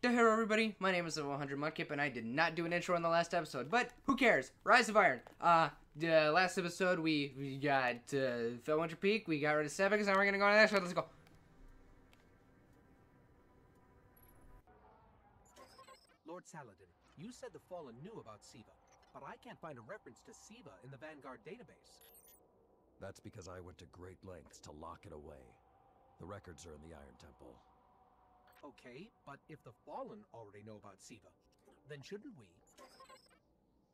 Hello everybody, my name is the 100 Mudkip and I did not do an intro in the last episode, but who cares? Rise of Iron. Uh, the last episode we, we got uh, Felwinter Peak, we got rid of Sepiks, now we're gonna go on the next one, let's go. Lord Saladin, you said the Fallen knew about Siva, but I can't find a reference to Siva in the Vanguard database. That's because I went to great lengths to lock it away. The records are in the Iron Temple. Okay, but if the Fallen already know about Siva, then shouldn't we?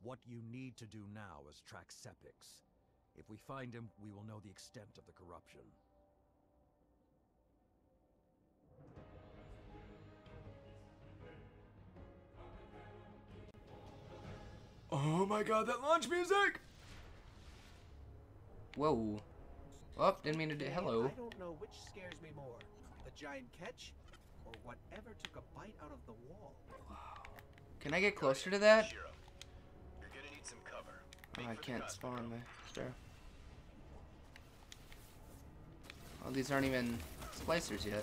What you need to do now is track Sepiks. If we find him, we will know the extent of the corruption. Oh my god, that launch music! Whoa. Oh, didn't mean to do, hello. I don't know which scares me more, the giant catch, or whatever took a bite out of the wall. Can I get closer to that? You're gonna need some cover. Oh, I can't spawn Dome. my sparrow. Oh, these aren't even splicers yet.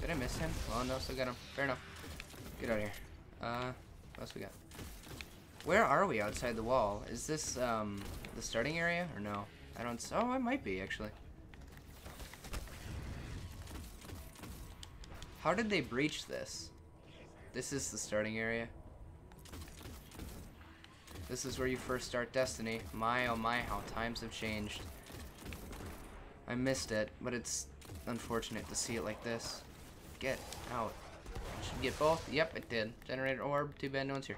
Did I miss him? Oh no, still got him. Fair enough. Get out of here. Uh, what else we got? Where are we outside the wall? Is this, um, the starting area? Or no? I don't, s- oh, it might be, actually. How did they breach this? This is the starting area. This is where you first start Destiny. My oh my, how times have changed. I missed it, but it's unfortunate to see it like this. Get out. Should get both. Yep, it did. Generator orb. Too bad no one's here.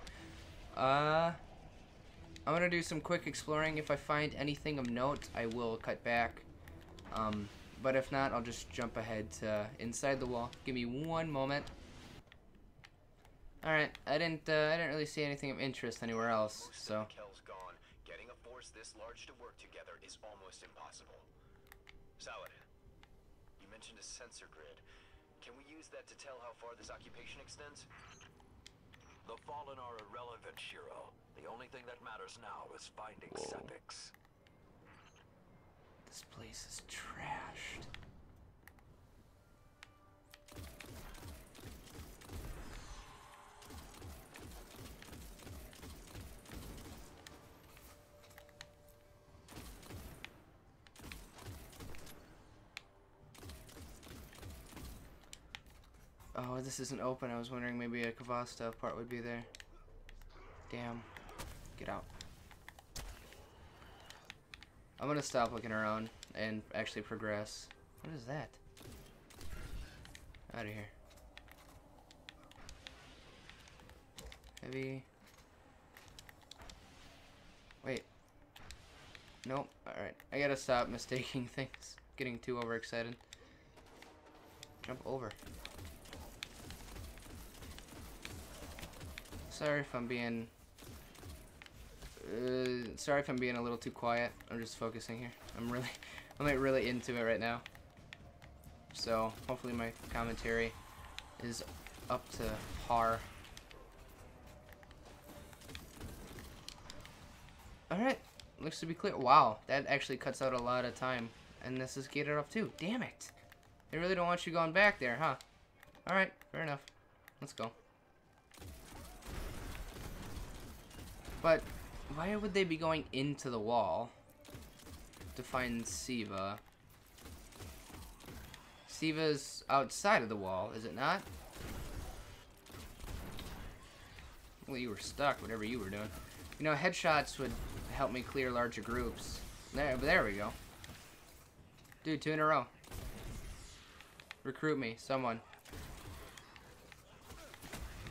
Uh, I'm gonna do some quick exploring. If I find anything of note, I will cut back. Um, but if not, I'll just jump ahead to inside the wall. Give me one moment. All right, I didn't. Uh, I didn't really see anything of interest anywhere else. So of the Kell's gone. Getting a force this large to work together is almost impossible. Saladin, you mentioned a sensor grid. Can we use that to tell how far this occupation extends? The Fallen are irrelevant, Shiro. The only thing that matters now is finding Whoa. Sepiks. This place is trashed. Oh, this isn't open. I was wondering maybe a Khvostov part would be there. Damn. Get out. I'm gonna stop looking around and actually progress. What is that? Out of here. Heavy. Wait. Nope. Alright. I gotta stop mistaking things. Getting too overexcited. Jump over. Sorry if I'm being uh, sorry if I'm being a little too quiet. I'm just focusing here. I'm really, I'm like really into it right now. So hopefully my commentary is up to par. All right, looks to be clear. Wow, that actually cuts out a lot of time, and this is gated off too. Damn it! They really don't want you going back there, huh? All right, fair enough. Let's go. But why would they be going into the wall to find Siva? Siva's outside of the wall, is it not? Well, you were stuck, whatever you were doing. You know, headshots would help me clear larger groups. There, there we go. Dude, two in a row. Recruit me, someone.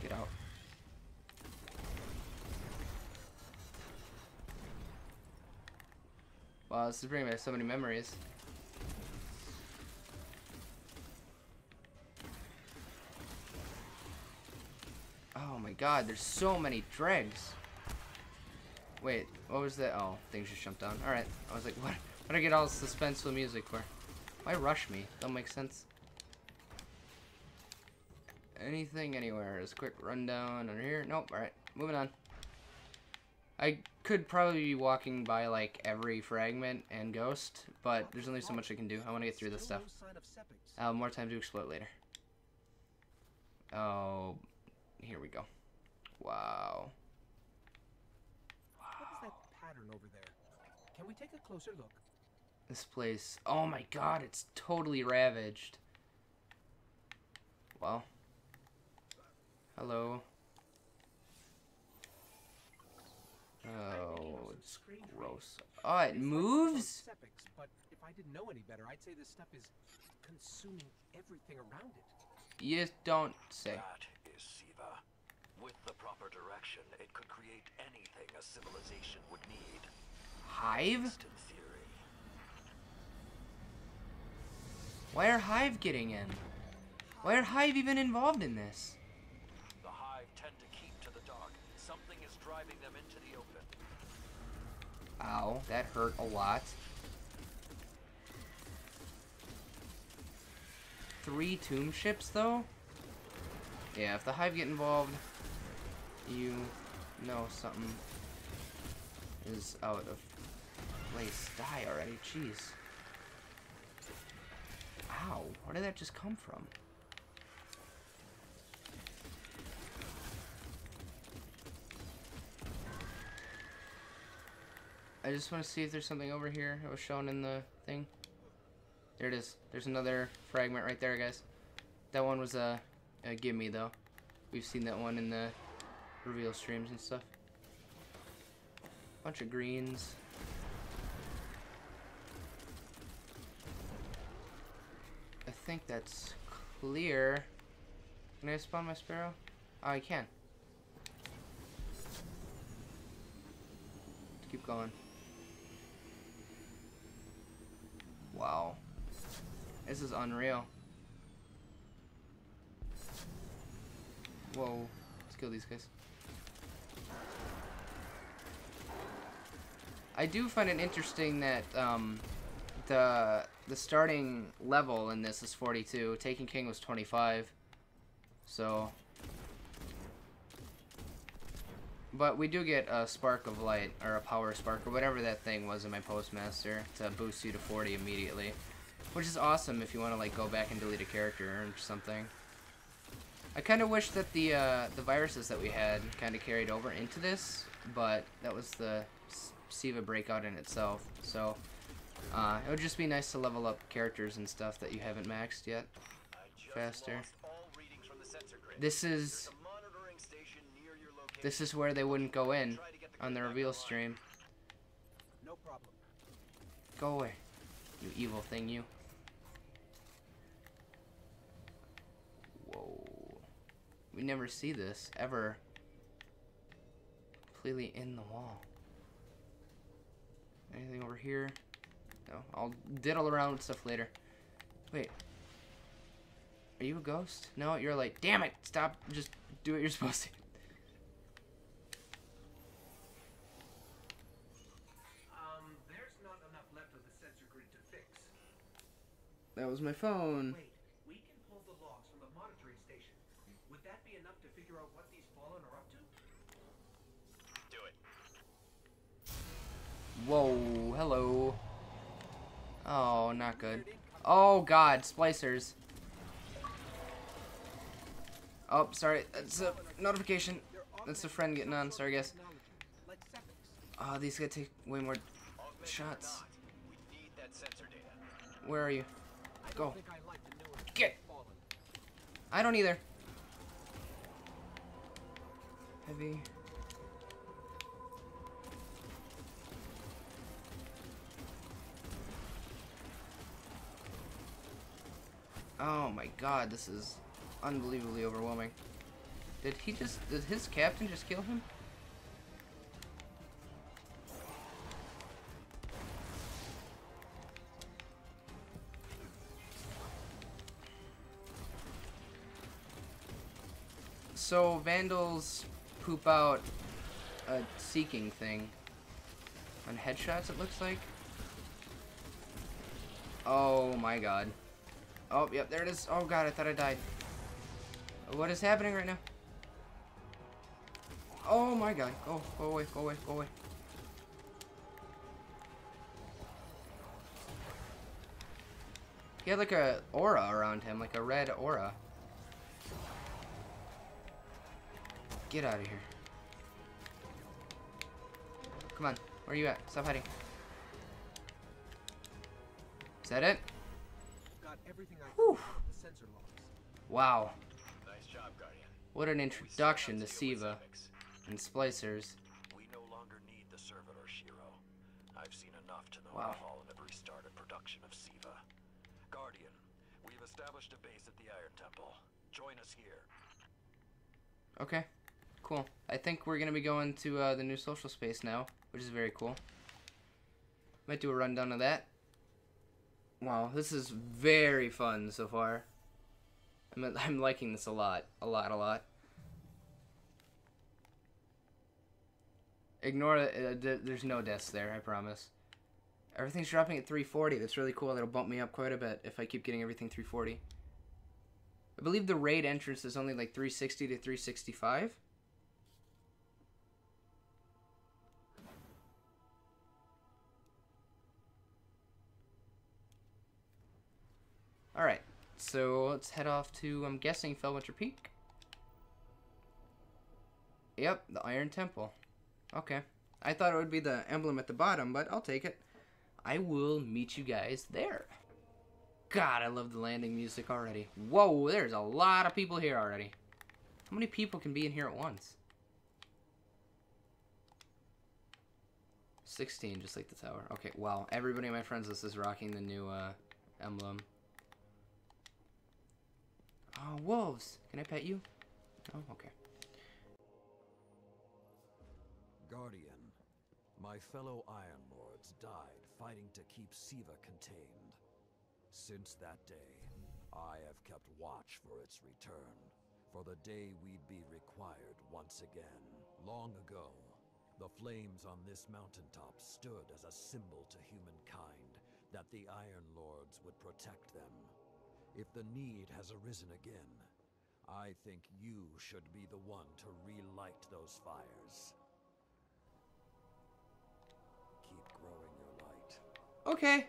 Get out. Wow, this is bringing back so many memories. Oh my god, there's so many dregs. Wait, what was that? Oh, things just jumped down. Alright, I was like, what? What did I get all this suspenseful music for? Why rush me? Don't make sense. Anything anywhere. Just quick rundown under here. Nope, alright. Moving on. I could probably be walking by like every fragment and ghost, but there's only so much I can do. I want to get through this stuff. no sign of Sepiks. Uh, more time to explode later. Oh, here we go. Wow. What is that pattern over there? Can we take a closer look? This place. Oh my god, it's totally ravaged. Well. Hello. Oh, it's gross. Oh, it moves? Sepiks, but if I didn't know any better, I'd say this stuff is consuming everything around it. You don't say. That is Siva. With the proper direction, it could create anything a civilization would need. Hive? Just in theory. Why are Hive getting in? Why are Hive even involved in this? The Hive tend to keep to the dark. Something is driving them into the open. Ow, that hurt a lot. Three tomb ships, though? Yeah, if the Hive get involved, you know something is out of place. Die already, jeez. Ow, where did that just come from? I just want to see if there's something over here that was shown in the thing. There it is. There's another fragment right there, guys. That one was a, a gimme, though. We've seen that one in the reveal streams and stuff. Bunch of greens. I think that's clear. Can I spawn my sparrow? Oh, I can. Let's keep going. Wow. This is unreal. Whoa. Let's kill these guys. I do find it interesting that um, the the starting level in this is 42. Taken King was 25. So, but we do get a spark of light or a power spark or whatever that thing was in my postmaster to boost you to 40 immediately, which is awesome if you want to like go back and delete a character or something. I kind of wish that the uh, the viruses that we had kind of carried over into this, but that was the Siva breakout in itself. So uh, it would just be nice to level up characters and stuff that you haven't maxed yet. Faster. lost all readings from the sensor grid. This is a monitoring station near your location. This is where they wouldn't go in Try to get the on the reveal stream. No problem. Go away, you evil thing, you. Whoa. We never see this ever. Completely in the wall. Anything over here? No. I'll diddle around with stuff later. Wait. Are you a ghost? No, you're like, damn it! Stop. Just do what you're supposed to. That was my phone. Wait, we can pull the logs from the monitoring station. Would that be enough to figure out what these fallen are up to? Do it. Whoa, hello. Oh, not good. Oh god, splicers. Oh, sorry, that's a notification. That's a friend getting on, sorry guys. Like Sepiks. Oh, these guys take way more shots. not, we need that sensor data. Where are you? Go. like Get. I don't either. Heavy. Oh my god, this is unbelievably overwhelming. Did he just, did his captain just kill him? So vandals poop out a seeking thing on headshots. It looks like. Oh my god. Oh yep, there it is. Oh god, I thought I died. What is happening right now? Oh my god. Go, go away, go away, go away. He had like a aura around him, like a red aura. Get out of here. Come on, where are you at? Stop hiding. Is that it? Got everything I Whew. the sensor logs. Wow. Nice job, Guardian. What an introduction to set out deal with Siva and Splicers. We no longer need the servitor, Shiro. I've seen enough to know Wow. the Hall have restarted production of Siva. Guardian, we've established a base at the Iron Temple. Join us here. Okay, cool. I think we're gonna be going to uh, the new social space now, which is very cool. Might do a rundown of that. Wow, this is very fun so far. I'm, I'm liking this a lot, a lot, a lot. Ignore uh, there's no deaths there, I promise. Everything's dropping at 340. That's really cool. That'll bump me up quite a bit if I keep getting everything 340. I believe the raid entrance is only like 360 to 365. So let's head off to, I'm guessing, Felwinter Peak. Yep, the Iron Temple. Okay. I thought it would be the emblem at the bottom, but I'll take it. I will meet you guys there. God, I love the landing music already. Whoa, there's a lot of people here already. How many people can be in here at once? 16, just like the tower. Okay, wow. Everybody on my friends list is rocking the new uh, emblem. Oh, wolves. Can I pet you? Oh, okay. Guardian, my fellow Iron Lords died fighting to keep Siva contained. Since that day, I have kept watch for its return, for the day we'd be required once again. Long ago, the flames on this mountaintop stood as a symbol to humankind that the Iron Lords would protect them. If the need has arisen again, I think you should be the one to relight those fires. Keep growing your light. Okay.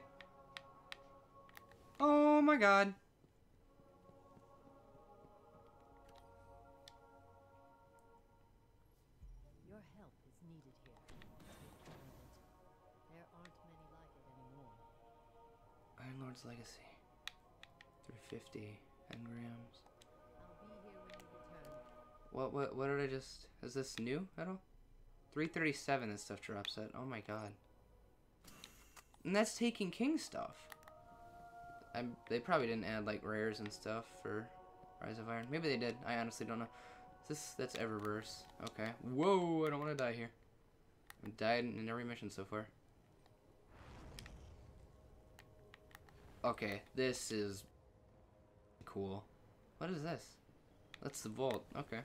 Oh my god. Your help is needed here. There aren't many like it anymore. Iron Lord's Legacy. 350 engrams. I'll be here when you return. What what what did I just is this new at all? 337 this stuff drops at. Oh my god. And that's Taken King stuff. I'm, they probably didn't add like rares and stuff for Rise of Iron. Maybe they did. I honestly don't know. This that's Eververse. Okay. Whoa, I don't want to die here. I've died in every mission so far. Okay, this is cool. What is this? That's the vault. Okay.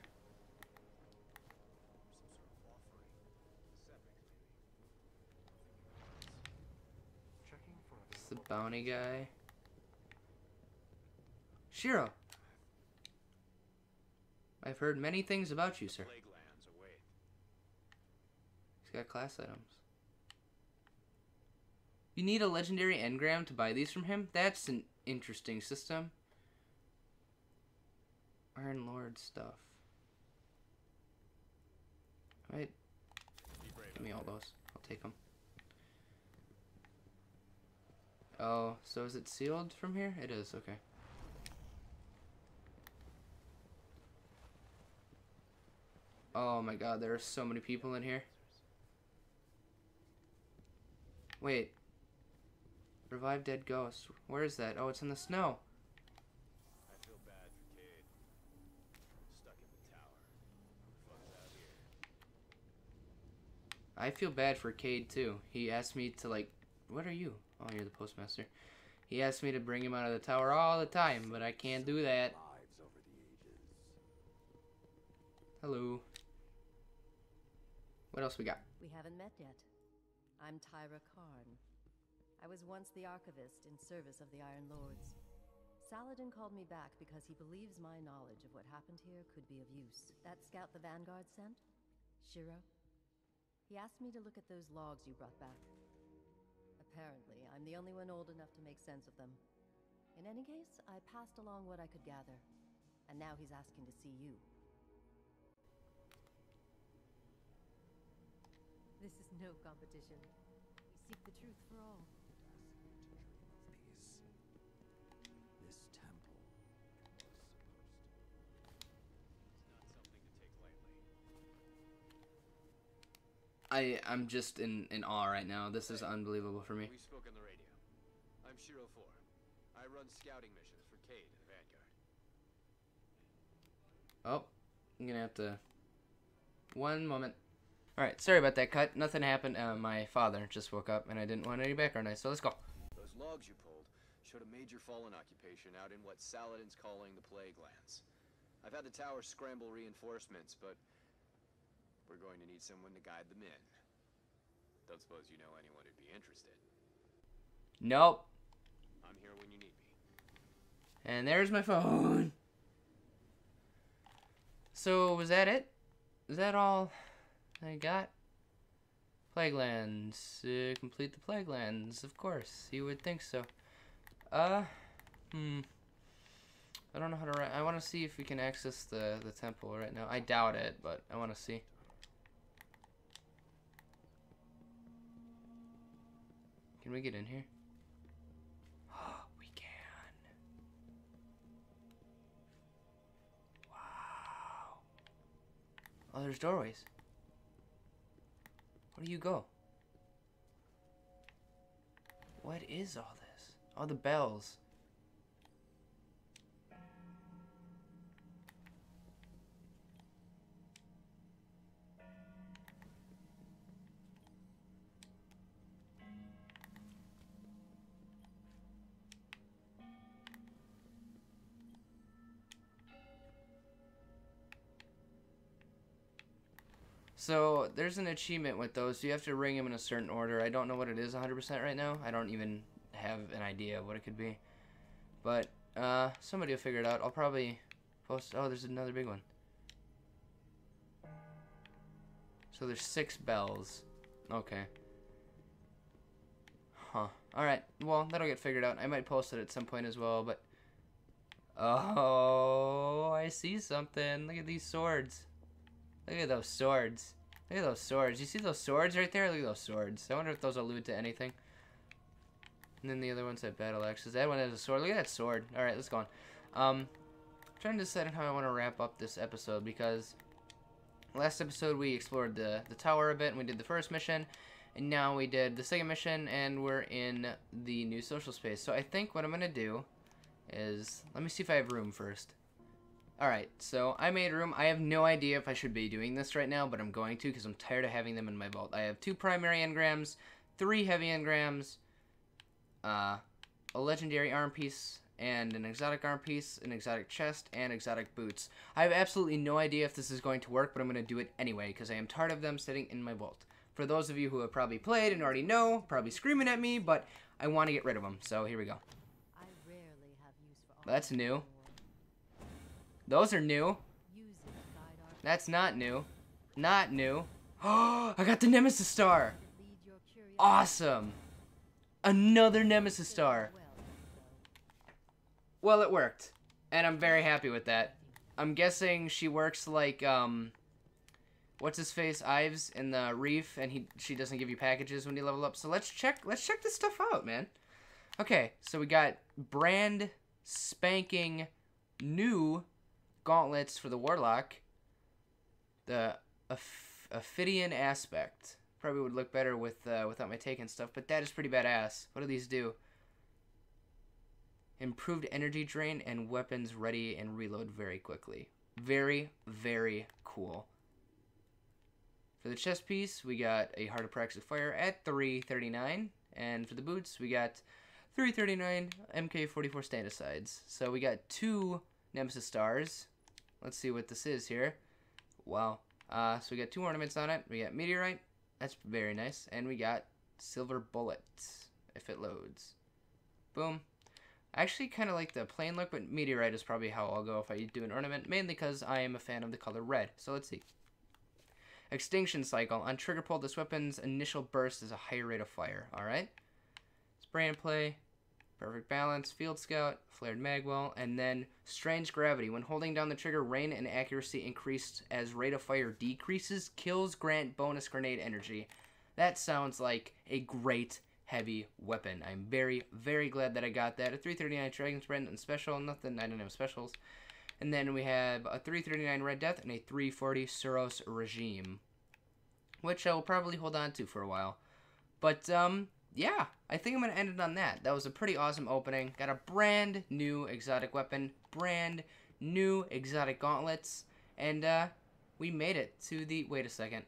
It's the bounty guy. Shiro. I've heard many things about you, sir. He's got class items. You need a legendary engram to buy these from him? That's an interesting system. Iron Lord stuff. Right? Give me all those. I'll take them. Oh, so is it sealed from here? It is, okay. Oh my god, there are so many people in here. Wait. Revive dead ghost. Where is that? Oh, it's in the snow. I feel bad for Cayde. Stuck in the tower. Who the fuck's out here? I feel bad for Cayde too. He asked me to like, what are you? Oh, you're the postmaster. He asked me to bring him out of the tower all the time, but I can't do that. Hello. What else we got? We haven't met yet. I'm Tyra Karn. I was once the archivist in service of the Iron Lords. Saladin called me back because he believes my knowledge of what happened here could be of use. That scout the Vanguard sent? Shiro? He asked me to look at those logs you brought back. Apparently, I'm the only one old enough to make sense of them. In any case, I passed along what I could gather. And now he's asking to see you. This is no competition. We seek the truth for all. I I'm just in in awe right now. This is unbelievable for me. We spoke on the radio. I'm Shiro 4. I run scouting missions for Cayde and Vanguard. Oh, I'm gonna have to. One moment. All right, sorry about that cut. Nothing happened. Uh, my father just woke up, and I didn't want any background noise. So let's go. Those logs you pulled showed a major fallen occupation out in what Saladin's calling the Plague Lands. I've had the tower scramble reinforcements, but we're going to need someone to guide them in. Don't suppose you know anyone who'd be interested. Nope. I'm here when you need me. And there's my phone. So was that it? Is that all I got? Plaguelands. Uh, complete the Plaguelands, of course. You would think so. Uh, hmm. I don't know how to. Ra- I want to see if we can access the the temple right now. I doubt it, but I want to see. Can we get in here? we can. Wow. Oh, there's doorways. Where do you go? What is all this? All the bells. So there's an achievement with those. You have to ring them in a certain order. I don't know what it is 100% right now. I don't even have an idea what it could be. But uh, somebody will figure it out. I'll probably post. Oh, there's another big one. So there's six bells. Okay. Huh. Alright. Well, that'll get figured out. I might post it at some point as well, but... Oh, I see something. Look at these swords. Look at those swords. Look at those swords. You see those swords right there? Look at those swords. I wonder if those allude to anything. And then the other one's at battle axes. That one has a sword. Look at that sword. Alright, let's go on. Um, trying to decide on how I want to wrap up this episode because last episode we explored the, the tower a bit and we did the first mission. And now we did the second mission and we're in the new social space. So I think what I'm going to do is... Let me see if I have room first. Alright, so I made room. I have no idea if I should be doing this right now, but I'm going to because I'm tired of having them in my vault. I have two primary engrams, three heavy engrams, uh, a legendary arm piece, and an exotic arm piece, an exotic chest, and exotic boots. I have absolutely no idea if this is going to work, but I'm going to do it anyway because I am tired of them sitting in my vault. For those of you who have probably played and already know, probably screaming at me, but I want to get rid of them, so here we go. I rarely have use for That's new. Those are new. That's not new. Not new. Oh, I got the Nemesis Star. Awesome. Another Nemesis Star. well. Well, it worked. And I'm very happy with that. I'm guessing she works like, um... What's his face? Ives in the Reef, and he she doesn't give you packages when you level up. So let's check let's check this stuff out, man. Okay, so we got brand spanking new gauntlets for the Warlock. The Oph- Ophidian aspect. Probably would look better with uh, without my take and stuff, but that is pretty badass. What do these do? Improved energy drain and weapons ready and reload very quickly. Very, very cool. For the chest piece, we got a Heart of Praxic Fire at 339. And for the boots, we got 339 MK44 stand asides. So we got two Nemesis stars. Let's see what this is here. Wow. Uh, so we got two ornaments on it. We got Meteorite. That's very nice. And we got Silver bullets, if it loads. Boom. I actually kind of like the plain look, but Meteorite is probably how I'll go if I do an ornament, mainly because I am a fan of the color red. So let's see. Extinction cycle. On trigger pull, this weapon's initial burst is a higher rate of fire. Alright. Spray and play. Perfect balance. Field scout. Flared magwell. And then strange gravity. When holding down the trigger, rain and accuracy increased as rate of fire decreases. Kills grant bonus grenade energy. That sounds like a great heavy weapon. I'm very, very glad that I got that. A 339 Dragon Sprint and special. Nothing, I don't have specials. And then we have a 339 Red Death and a 340 Suros Regime. Which I will probably hold on to for a while. But, um, yeah, I think I'm going to end it on that. That was a pretty awesome opening. Got a brand new exotic weapon, brand new exotic gauntlets, and, uh, we made it to the... Wait a second.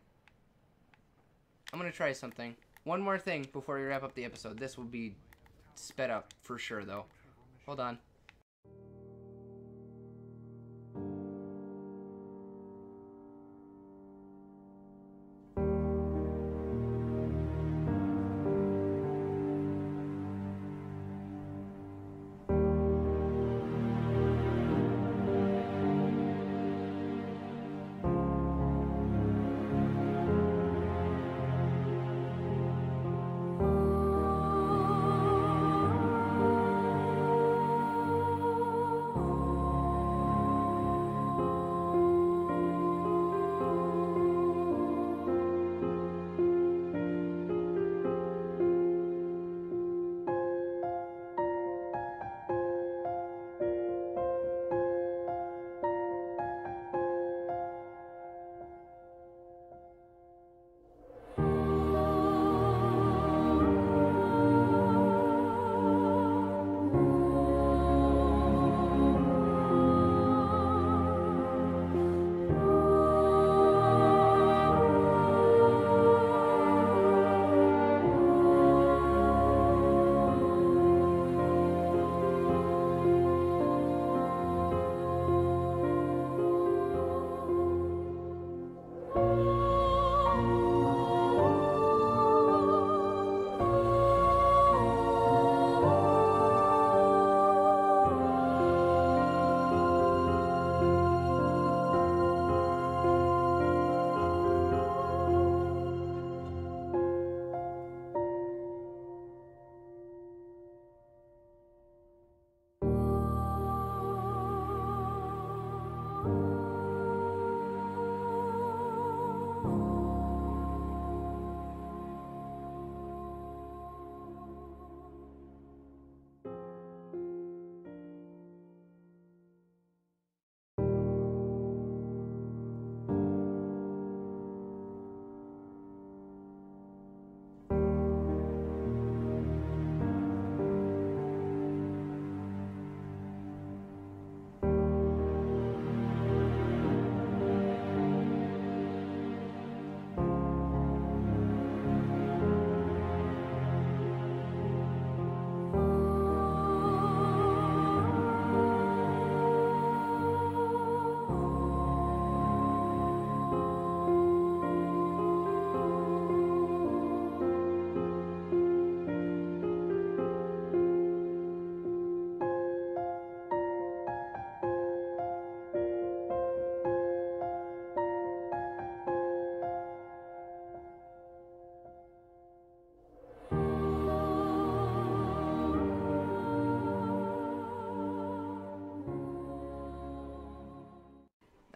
I'm going to try something. One more thing before we wrap up the episode. This will be sped up for sure, though. Hold on.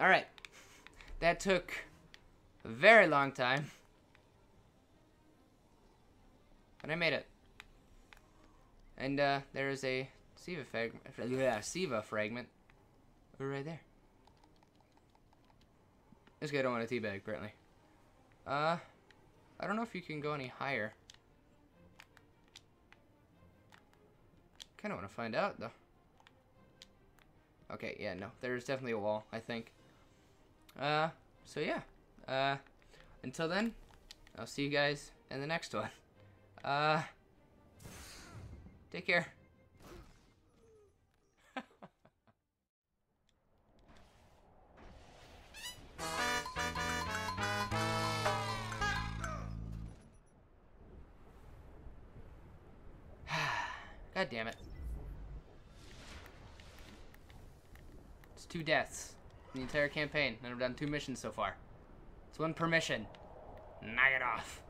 Alright. That took a very long time. But I made it. And uh, there is a Siva fragment. Yeah, Siva fragment. Right there. This guy don't want a teabag, apparently. Uh, I don't know if you can go any higher. Kind of want to find out, though. Okay, yeah, no. There's definitely a wall, I think. Uh, so yeah. Uh, until then, I'll see you guys in the next one. Uh, take care. God damn it. It's two deaths. The entire campaign, and I've done two missions so far. Swim permission. Knock it off.